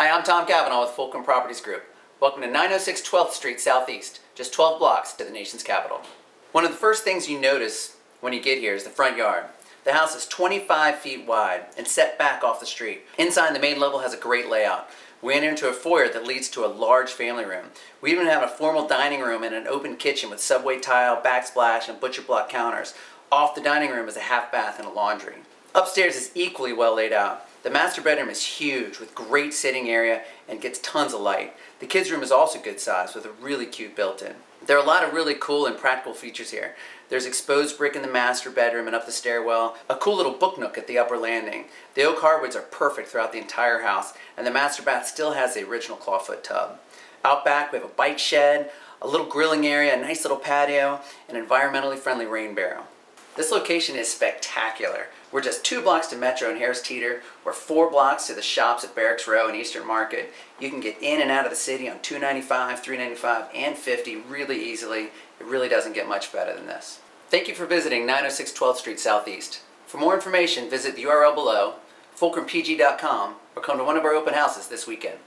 Hi, I'm Tom Cavanaugh with Fulcrum Properties Group. Welcome to 906 12th Street Southeast, just 12 blocks to the nation's capital. One of the first things you notice when you get here is the front yard. The house is 25 feet wide and set back off the street. Inside, the main level has a great layout. We enter into a foyer that leads to a large family room. We even have a formal dining room and an open kitchen with subway tile, backsplash, and butcher block counters. Off the dining room is a half bath and a laundry. Upstairs is equally well laid out. The master bedroom is huge with great sitting area and gets tons of light. The kids room is also good size with a really cute built-in. There are a lot of really cool and practical features here. There's exposed brick in the master bedroom and up the stairwell, a cool little book nook at the upper landing. The oak hardwoods are perfect throughout the entire house, and the master bath still has the original clawfoot tub. Out back, we have a bike shed, a little grilling area, a nice little patio, and an environmentally friendly rain barrel. This location is spectacular. We're just two blocks to Metro and Harris Teeter. We're four blocks to the shops at Barracks Row and Eastern Market. You can get in and out of the city on 295, 395, and 50 really easily. It really doesn't get much better than this. Thank you for visiting 906 12th Street Southeast. For more information, visit the URL below, fulcrumpg.com, or come to one of our open houses this weekend.